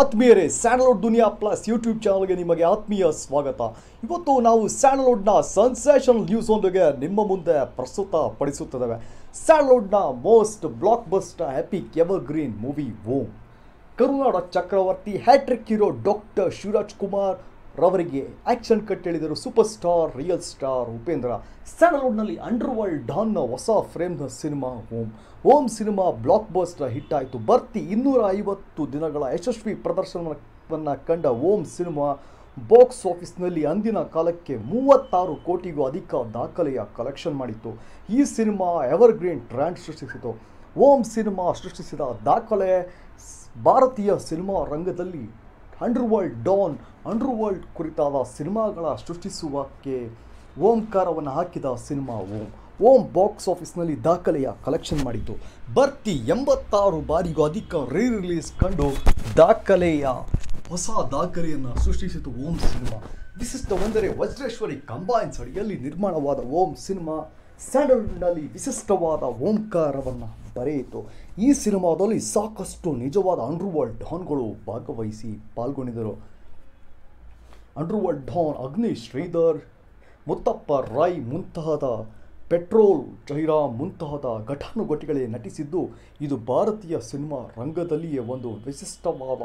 ಆತ್ಮೀಯರೇ, Sandalwood Duniya plus YouTube ಚಾನಲ್ಗೆ ನಿಮಗೆ ಆತ್ಮೀಯ ಸ್ವಾಗತ. ಇವತ್ತು ನಾವು ಸ್ಯಾಂಡಲ್ವುಡ್ನ ಸನ್ಸೇಷನಲ್ ನ್ಯೂಸ್ ಒಂದಿಗೆ ನಿಮ್ಮ ಮುಂದೆ ಪ್ರಸ್ತುತ ಪಡಿಸುತ್ತಿದ್ದೇವೆ ಸ್ಯಾಂಡಲ್ವುಡ್ನ most block bust epic evergreen movie Om ಕರುನಾಡ ಚಕ್ರವರ್ತಿ hat-trick hero doctor Shivaraj Kumar ರವರಿಗೆ ಆ್ಯಕ್ಷನ್ ಕಟ್ ಹೇಳಿದರು super star real star Upendra. ಸ್ಯಾಂಡಲ್ವುಡ್ನಲ್ಲಿ under world ಡಾನ್ನ ಹೊಸ ಫ್ರೇಮ್ನ cinema, Om. Om cinema blockbuster hit ಆಯಿತು ಬರ್ತಿ ಇನ್ನೂರ ಐವತ್ತು ದಿನಗಳ ಯಶಸ್ವಿ ಪ್ರದರ್ಶನವನ್ನು ಕಂಡ ಓಂ ಸಿನಿಮಾ ಬಾಕ್ಸ್ ಆಫೀಸ್ನಲ್ಲಿ ಅಂದಿನ ಕಾಲಕ್ಕೆ ಮೂವತ್ತಾರು ಕೋಟಿಗೂ ಅಧಿಕ ದಾಖಲೆಯ ಕಲೆಕ್ಷನ್ ಮಾಡಿತ್ತು. ಈ ಸಿನಿಮಾ ಎವರ್ಗ್ರೀನ್ ಟ್ರ್ಯಾಂಡ್ ಸೃಷ್ಟಿಸಿತು. ಓಂ ಸಿನಿಮಾ ಸೃಷ್ಟಿಸಿದ ದಾಖಲೆ ಭಾರತೀಯ ಸಿನಿಮಾ ರಂಗದಲ್ಲಿ ಅಂಡರ್ ವರ್ಲ್ಡ್ ಡಾನ್ ಅಂಡರ್ವರ್ಲ್ಡ್ ಕುರಿತಾದ ಸಿನಿಮಾಗಳ ಸೃಷ್ಟಿಸುವಕ್ಕೆ ಓಂಕಾರವನ್ನು ಹಾಕಿದ ಸಿನಿಮಾ ಓಂ. ಓಂ ಬಾಕ್ಸ್ ಆಫೀಸ್ನಲ್ಲಿ ದಾಖಲೆಯ ಕಲೆಕ್ಷನ್ ಮಾಡಿತು ಬರ್ತಿ ಎಂಬತ್ತಾರು ಬಾರಿಗೂ ಅಧಿಕ ರೀ ರಿಲೀಸ್ ಕಂಡು ದಾಖಲೆಯ ಹೊಸ ದಾಖಲೆಯನ್ನು ಸೃಷ್ಟಿಸಿತು ಓಂ ಸಿನಿಮಾ. ವಿಶಿಷ್ಟವೆಂದರೆ ವಜ್ರೇಶ್ವರಿ ಕಂಬೈನ್ಸ್ ಅಡಿಯಲ್ಲಿ ನಿರ್ಮಾಣವಾದ ಓಂ ಸಿನಿಮಾ. ಸ್ಯಾಂಡಲ್ವುಡ್ನಲ್ಲಿ ವಿಶಿಷ್ಟವಾದ ಓಂಕಾರವನ್ನು ಬರೆಯಿತು. ಈ ಸಿನಿಮಾದಲ್ಲಿ ಸಾಕಷ್ಟು ನಿಜವಾದ ಅಂಡರ್ವರ್ಲ್ಡ್ ಡಾನ್ಗಳು ಭಾಗವಹಿಸಿ ಪಾಲ್ಗೊಂಡಿದ್ದರು. ಅಂಡರ್ವರ್ಲ್ಡ್ ಡಾನ್ ಅಗ್ನಿ ಶ್ರೀಧರ್, ಮುತ್ತಪ್ಪ ರಾಯ್ ಮುಂತಾದ ಪೆಟ್ರೋಲ್ ಜೈರಾಮ್ ಮುಂತಾದ ಘಟಾನುಘಟಿಗಳೇ ನಟಿಸಿದ್ದು, ಇದು ಭಾರತೀಯ ಸಿನಿಮಾ ರಂಗದಲ್ಲಿಯೇ ಒಂದು ವಿಶಿಷ್ಟವಾದ,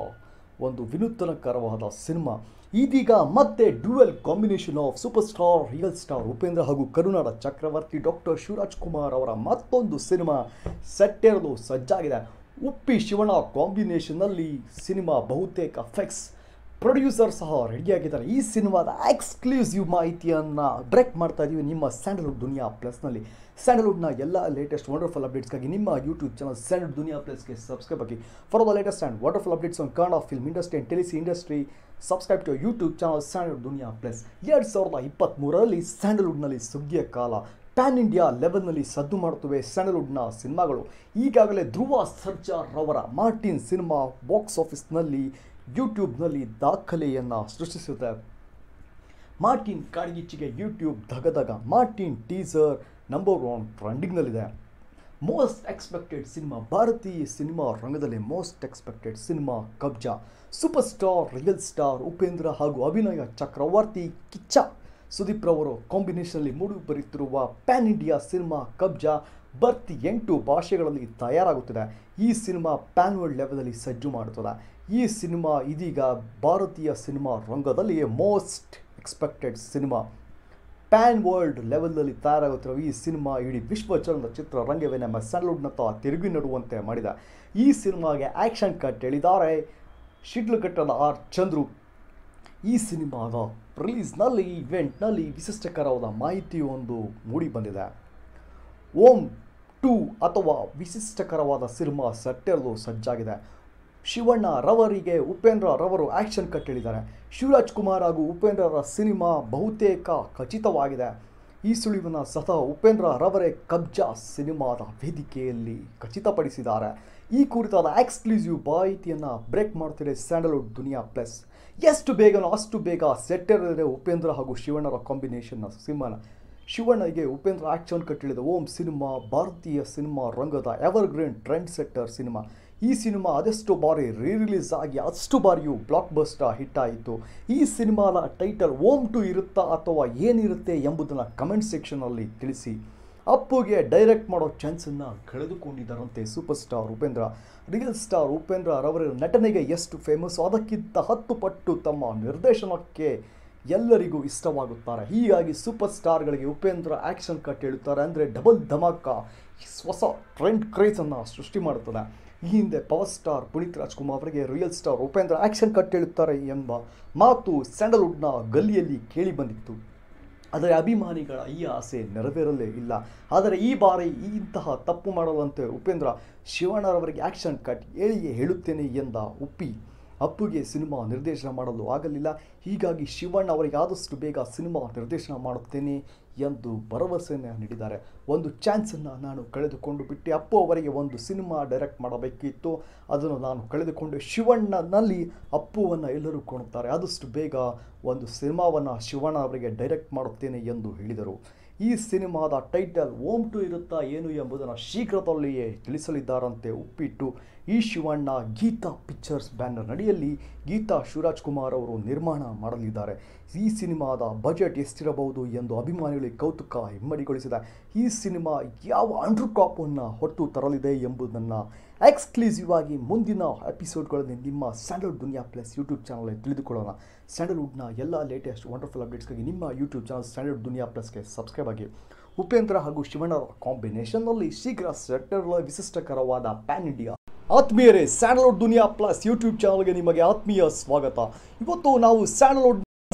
ಒಂದು ವಿನೂತನಕರವಾದ ಸಿನಿಮಾ. ಇದೀಗ ಮತ್ತೆ dual combination of super star real star Upendra ಹಾಗೂ ಕರುನಾಡ ಚಕ್ರವರ್ತಿ ಡಾಕ್ಟರ್ ಶಿವರಾಜ್ ಕುಮಾರ್ ಅವರ ಮತ್ತೊಂದು ಸಿನಿಮಾ ಸೆಟ್ಟೇರಲು ಸಜ್ಜಾಗಿದೆ. ಉಪ್ಪಿ ಶಿವಣ ಕಾಂಬಿನೇಷನ್ನಲ್ಲಿ ಸಿನಿಮಾ ಬಹುತೇಕ ಫೆಕ್ಸ್ ಪ್ರೊಡ್ಯೂಸರ್ ಸಹ ರೆಡಿಯಾಗಿದ್ದಾರೆ ಈ ಸಿನಿಮಾದ ಎಕ್ಸ್ಕ್ಲೂಸಿವ್ ಮಾಹಿತಿಯನ್ನು ಬ್ರೇಕ್ ಮಾಡ್ತಾ ಇದ್ದೀವಿ ನಿಮ್ಮ ಸ್ಯಾಂಡಲ್ವುಡ್ ದುನಿಯಾ ಪ್ಲಸ್ನಲ್ಲಿ ಸ್ಯಾಂಡಲ್ವುಡ್ನ ಎಲ್ಲ ಲೇಟೆಸ್ಟ್ ವಂಡರ್ಫುಲ್ ಅಪ್ಡೇಟ್ಸ್ಗಾಗಿ ನಿಮ್ಮ ಯೂಟ್ಯೂಬ್ ಚಾನಲ್ ಸ್ಯಾಂಡಲ್ವುಡ್ ದುನಿಯಾ ಪ್ಲಸ್ಗೆ ಸಬ್ಸ್ಕ್ರೈಬ್ ಆಗಿ. For the latest and wonderful updates on Kannada film industry and telly industry subscribe to YouTube channel sandalwood Duniya plus ಎರಡು ಸಾವಿರದ ಇಪ್ಪತ್ತ್ಮೂರರಲ್ಲಿ ಸ್ಯಾಂಡಲ್ವುಡ್ನಲ್ಲಿ ಸುಗ್ಗಿಯ ಕಾಲ. ಪ್ಯಾನ್ ಇಂಡಿಯಾ ಲೆವೆಲ್ನಲ್ಲಿ ಸದ್ದು ಮಾಡುತ್ತವೆ ಸ್ಯಾಂಡಲ್ವುಡ್ನ ಸಿನಿಮಾಗಳು. ಈಗಾಗಲೇ ಧ್ರುವ ಸರ್ಜಾರ್ ರವರ ಮಾರ್ಟಿನ್ ಸಿನಿಮಾ ಬಾಕ್ಸ್ ಆಫೀಸ್ನಲ್ಲಿ ಯೂಟ್ಯೂಬ್ನಲ್ಲಿ ದಾಖಲೆಯನ್ನು ಸೃಷ್ಟಿಸುತ್ತೆ ಮಾರ್ಟಿನ್ ಕಾಡ್ಗಿಚ್ಚಿಗೆ ಯೂಟ್ಯೂಬ್ ಧಗಧಗ. ಮಾರ್ಟಿನ್ ಟೀಸರ್ ನಂಬರ್ ಒನ್ ಟ್ರೆಂಡಿಂಗ್ನಲ್ಲಿದೆ. ಮೋಸ್ಟ್ ಎಕ್ಸ್ಪೆಕ್ಟೆಡ್ ಸಿನಿಮಾ ಭಾರತೀಯ ಸಿನಿಮಾ ರಂಗದಲ್ಲಿ most expected cinema Kabzaa. Super star real star Upendra ಹಾಗೂ ಅಭಿನಯ ಚಕ್ರವರ್ತಿ ಕಿಚ್ಚ. ಸುದೀಪ್ ರವರು ಕಾಂಬಿನೇಷನಲ್ಲಿ ಮೂಡಿ ಬರುತ್ತಿರುವ ಪ್ಯಾನ್ ಇಂಡಿಯಾ ಸಿನಿಮಾ ಕಬ್ಜಾ ಬರ್ತಿ ಎಂಟು ಭಾಷೆಗಳಲ್ಲಿ ತಯಾರಾಗುತ್ತಿದೆ. ಈ ಸಿನಿಮಾ ಪ್ಯಾನ್ ವರ್ಲ್ಡ್ ಲೆವೆಲಲ್ಲಿ ಸಜ್ಜು ಮಾಡುತ್ತದೆ. ಈ ಸಿನಿಮಾ ಇದೀಗ ಭಾರತೀಯ cinema ರಂಗದಲ್ಲಿಯೇ most expected cinema. Pan world ಲೆವೆಲ್ನಲ್ಲಿ ತಯಾರಾಗುತ್ತಿರುವ ಈ ಸಿನಿಮಾ ಇಡೀ ವಿಶ್ವ ಚಿತ್ರ ರಂಗವೇ ನಮ್ಮ ಸ್ಯಾಂಡ್ಲುಡ್ನತ್ತ ತಿರುಗಿ ನಡುವಂತೆ ಮಾಡಿದೆ. ಈ ಸಿನಿಮಾಗೆ ಆ್ಯಕ್ಷನ್ ಕಟ್ ಹೇಳಿದ್ದಾರೆ ಶಿಡ್ಲಘಟ್ಟದ ಆರ್ ಚಂದ್ರು ಈ ಸಿನಿಮಾದ ರಿಲೀಸ್ನಲ್ಲಿ ಇವೆಂಟ್ನಲ್ಲಿ ವಿಶಿಷ್ಟಕರವಾದ ಮಾಹಿತಿಯೊಂದು ಮೂಡಿ ಬಂದಿದೆ ಓಂ ಟು ಅಥವಾ ವಿಶಿಷ್ಟಕರವಾದ ಸಿನಿಮಾ ಸೆಟ್ಟೆರಲು ಸಜ್ಜಾಗಿದೆ. ಶಿವಣ್ಣ ರವರಿಗೆ ಉಪೇಂದ್ರ ರವರು ಆ್ಯಕ್ಷನ್ ಕಟ್ ಹೇಳಿದ್ದಾರೆ ಶಿವರಾಜ್ ಕುಮಾರ್ ಹಾಗೂ ಉಪೇಂದ್ರರ ಸಿನಿಮಾ ಬಹುತೇಕ ಖಚಿತವಾಗಿದೆ. ಈ ಸುಳಿವನ್ನು ಸಹ ಉಪೇಂದ್ರ ರವರೇ ಕಬ್ಜಾ ಸಿನಿಮಾದ ವೇದಿಕೆಯಲ್ಲಿ ಖಚಿತಪಡಿಸಿದ್ದಾರೆ. ಈ ಕುರಿತಾದ ಎಕ್ಸ್ಕ್ಲೂಸಿವ್ ಮಾಹಿತಿಯನ್ನು ಬ್ರೇಕ್ ಮಾಡ್ತಿದೆ ಸ್ಯಾಂಡಲ್ವುಡ್ ದುನಿಯಾ ಪ್ಲಸ್. ಎಷ್ಟು ಬೇಗನೋ ಅಷ್ಟು ಬೇಗ ಸೆಟ್ಟರ್ ಉಪೇಂದ್ರ ಹಾಗೂ ಶಿವಣ್ಣರ ಕಾಂಬಿನೇಷನ್ನ ಸಿನಿಮಾನ. ಶಿವಣ್ಣಗೆ ಉಪೇಂದ್ರ ಆಕ್ಷನ್ ಕಟ್ಟಿಳಿದ ಓಂ ಸಿನಿಮಾ, ಭಾರತೀಯ ಸಿನಿಮಾ ರಂಗದ ಎವರ್ಗ್ರೀನ್ ಟ್ರೆಂಡ್ ಸೆಟ್ಟರ್ ಸಿನಿಮಾ. ಈ ಸಿನಿಮಾ ಅದೆಷ್ಟು ಬಾರಿ ರೀ ರಿಲೀಸ್ ಆಗಿ ಅಷ್ಟು ಬಾರಿಯೂ ಬ್ಲಾಕ್ ಬಸ್ಟರ್ ಹಿಟ್ ಆಯಿತು. ಈ ಸಿನಿಮಾದ ಟೈಟಲ್ ಓಮ್ ಟು ಇರುತ್ತಾ ಅಥವಾ ಏನಿರುತ್ತೆ ಎಂಬುದನ್ನು ಕಮೆಂಟ್ ಸೆಕ್ಷನಲ್ಲಿ ತಿಳಿಸಿ. ಅಪ್ಪುಗೆ ಡೈರೆಕ್ಟ್ ಮಾಡೋ ಚಾನ್ಸನ್ನು ಕಳೆದುಕೊಂಡಿದ್ದಾರಂತೆ super star Upendra. Real star Upendra ರವರ ನಟನೆಗೆ ಎಷ್ಟು ಫೇಮಸ್ ಅದಕ್ಕಿಂತ ಹತ್ತು ಪಟ್ಟು ತಮ್ಮ ನಿರ್ದೇಶನಕ್ಕೆ ಎಲ್ಲರಿಗೂ ಇಷ್ಟವಾಗುತ್ತಾರೆ. ಹೀಗಾಗಿ ಸೂಪರ್ ಸ್ಟಾರ್ಗಳಿಗೆ ಉಪೇಂದ್ರ ಆ್ಯಕ್ಷನ್ ಕಟ್ ಹೇಳುತ್ತಾರೆ ಅಂದರೆ ಡಬಲ್ ಧಮಾಕ, ಹೊಸ ಟ್ರೆಂಡ್ ಕ್ರೇಜನ್ನು ಸೃಷ್ಟಿ ಮಾಡುತ್ತದೆ. ಈ ಹಿಂದೆ ಪವರ್ ಸ್ಟಾರ್ ಪುನೀತ್ ರಾಜ್ಕುಮಾರ್ ಅವರಿಗೆ real star Upendra action cut ಹೇಳುತ್ತಾರೆ ಎಂಬ ಮಾತು ಸ್ಯಾಂಡಲ್ವುಡ್ನ ಗಲ್ಲಿಯಲ್ಲಿ ಕೇಳಿ ಬಂದಿತ್ತು. ಆದರೆ ಅಭಿಮಾನಿಗಳ ಈ ಆಸೆ ನೆರವೇರಲೇ ಇಲ್ಲ. ಆದರೆ ಈ ಬಾರಿ ಇಂತಹ ತಪ್ಪು ಮಾಡದಂತೆ ಉಪೇಂದ್ರ ಶಿವಣ್ಣರವರಿಗೆ ಆ್ಯಕ್ಷನ್ ಕಟ್ ಹೇಳಿಯೇ ಹೇಳುತ್ತೇನೆ ಎಂದ ಉಪ್ಪಿ. ಅಪ್ಪುಗೆ ಸಿನಿಮಾ ನಿರ್ದೇಶನ ಮಾಡಲು ಆಗಲಿಲ್ಲ. ಹೀಗಾಗಿ ಶಿವಣ್ಣ ಅವರಿಗೆ ಆದಷ್ಟು ಬೇಗ ಸಿನಿಮಾ ನಿರ್ದೇಶನ ಮಾಡುತ್ತೇನೆ ಎಂದು ಭರವಸೆಯನ್ನು ನೀಡಿದ್ದಾರೆ. ಒಂದು ಚಾನ್ಸನ್ನು ನಾನು ಕಳೆದುಕೊಂಡು ಬಿಟ್ಟೆ. ಅಪ್ಪು ಅವರಿಗೆ ಒಂದು ಸಿನಿಮಾ ಡೈರೆಕ್ಟ್ ಮಾಡಬೇಕಿತ್ತು. ಅದನ್ನು ನಾನು ಕಳೆದುಕೊಂಡು ಶಿವಣ್ಣನಲ್ಲಿ ಅಪ್ಪುವನ್ನು ಎಲ್ಲರೂ ಕಾಣುತ್ತಾರೆ. ಆದಷ್ಟು ಬೇಗ ಒಂದು ಸಿನಿಮಾವನ್ನು ಶಿವಣ್ಣ ಅವರಿಗೆ ಡೈರೆಕ್ಟ್ ಮಾಡುತ್ತೇನೆ ಎಂದು ಹೇಳಿದರು. ಈ ಸಿನಿಮಾದ ಟೈಟಲ್ ಓಮ್ ಟು ಇರುತ್ತಾ ಏನು ಎಂಬುದನ್ನು ಶೀಘ್ರದಲ್ಲಿಯೇ ತಿಳಿಸಲಿದ್ದಾರಂತೆ ಉಪ್ಪಿಟ್ಟು. ಈ ಶಿವಣ್ಣ ಗೀತಾ ಪಿಕ್ಚರ್ಸ್ ಬ್ಯಾನರ್ ನಡಿಯಲ್ಲಿ ಗೀತಾ ಶಿವರಾಜ್ ಕುಮಾರ್ ಅವರು ನಿರ್ಮಾಣ ಮಾಡಲಿದ್ದಾರೆ. ಈ ಸಿನಿಮಾದ ಬಜೆಟ್ ಎಷ್ಟಿರಬಹುದು ಎಂದು ಅಭಿಮಾನಿಗಳಿಗೆ ಕೌತುಕ ಹಿಮ್ಮಡಿಗೊಳಿಸಿದೆ. ಈ ಸಿನಿಮಾ ಯಾವ ಅಂಡ್ರ್ ಕಾಪನ್ನು ಹೊತ್ತು ತರಲಿದೆ ಎಂಬುದನ್ನು ಎಕ್ಸ್ಕ್ಲೂಸಿವ್ ಆಗಿ ಮುಂದಿನ ಎಪಿಸೋಡ್ಗಳಲ್ಲಿ ನಿಮ್ಮ ಸ್ಯಾಂಡಲ್ವುಡ್ ದುನಿಯಾ ಪ್ಲಸ್ ಯೂಟ್ಯೂಬ್ ಚಾನಲಲ್ಲಿ ತಿಳಿದುಕೊಳ್ಳೋಣ. ಸ್ಯಾಂಡಲ್ವುಡ್ನ ಎಲ್ಲ ಲೇಟೆಸ್ಟ್ ವಂಡರ್ಫುಲ್ ಅಪ್ಡೇಟ್ಸ್ಗಾಗಿ ನಿಮ್ಮ ಯೂಟ್ಯೂಬ್ ಚಾನಲ್ ಸ್ಯಾಂಡಲ್ವುಡ್ ದುನಿಯಾ ಪ್ಲಸ್ಗೆ ಸಬ್ಸ್ಕ್ರೈಬ್ ಆಗಿ. ಉಪೇಂದ್ರ ಹಾಗೂ ಶಿವಣ್ಣರ ಕಾಂಬಿನೇಷನ್ನಲ್ಲಿ ಶೀಘ್ರ ಸೆಟ್ಟರ್ಲ ವಿಶಿಷ್ಟಕರವಾದ ಪ್ಯಾನ್ ಇಂಡಿಯಾ ಆತ್ಮೀಯರೇ ಸ್ಯಾಂಡಲ್ವುಡ್ ದುನಿಯಾ ಪ್ಲಸ್ ಯೂಟ್ಯೂಬ್ ಚಾನಲ್ಗೆ ನಿಮಗೆ ಆತ್ಮೀಯ ಸ್ವಾಗತ. ಇವತ್ತು ನಾವು ಸ್ಯಾಂಡಲ್ವುಡ್